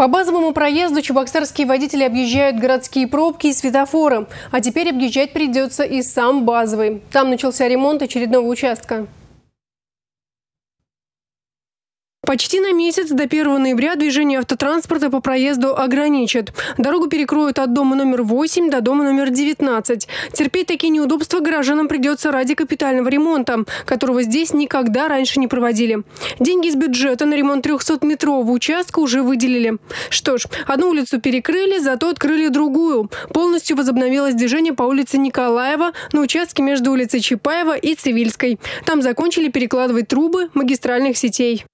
По базовому проезду чебоксарские водители объезжают городские пробки и светофоры. А теперь объезжать придется и сам базовый. Там начался ремонт очередного участка. Почти на месяц до 1 ноября движение автотранспорта по проезду ограничат. Дорогу перекроют от дома номер 8 до дома номер 19. Терпеть такие неудобства горожанам придется ради капитального ремонта, которого здесь никогда раньше не проводили. Деньги из бюджета на ремонт 300-метрового участка уже выделили. Что ж, одну улицу перекрыли, зато открыли другую. Полностью возобновилось движение по улице Николаева на участке между улицей Чапаева и Цивильской. Там закончили перекладывать трубы магистральных сетей.